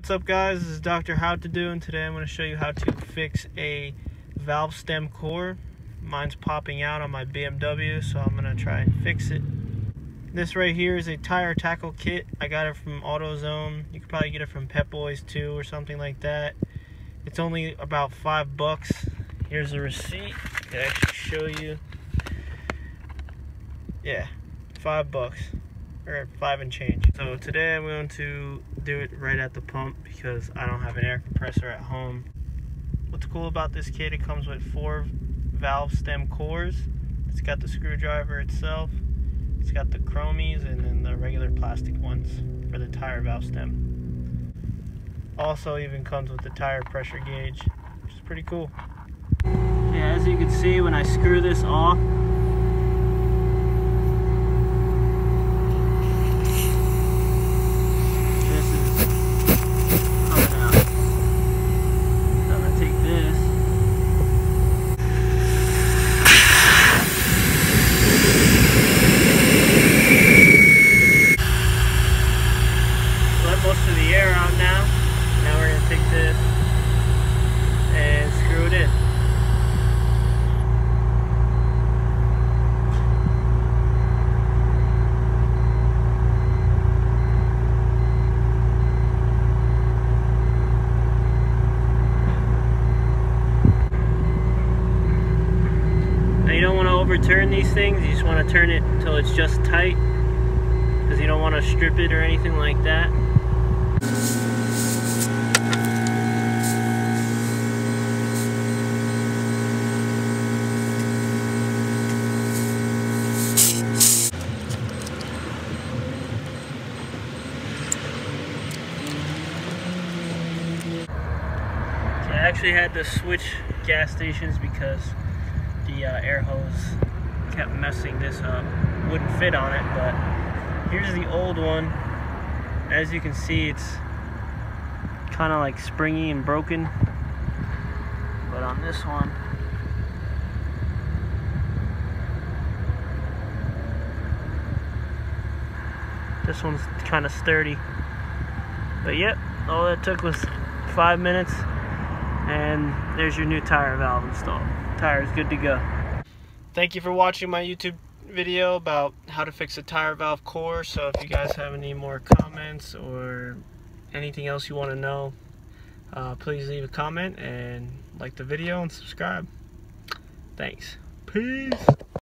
What's up guys, this is Dr. How To Do and today I'm going to show you how to fix a valve stem core. Mine's popping out on my BMW so I'm going to try and fix it. This right here is a tire tackle kit. I got it from AutoZone. You could probably get it from Pep Boys too or something like that. It's only about five bucks. Here's the receipt. I can actually show you. Yeah, five bucks or five and change. So today I'm going to do it right at the pump because I don't have an air compressor at home. What's cool about this kit, it comes with four valve stem cores. It's got the screwdriver itself. It's got the chromies and then the regular plastic ones for the tire valve stem. Also even comes with the tire pressure gauge, which is pretty cool. Yeah, as you can see when I screw this off, overturn these things. You just want to turn it until it's just tight because you don't want to strip it or anything like that. I actually had to switch gas stations because the uh, air hose kept messing this up. Wouldn't fit on it, but here's the old one. As you can see, it's kind of like springy and broken. But on this one, this one's kind of sturdy. But yep, all that took was five minutes and there's your new tire valve installed tire is good to go. Thank you for watching my YouTube video about how to fix a tire valve core. So if you guys have any more comments or anything else you want to know, uh, please leave a comment and like the video and subscribe. Thanks. Peace.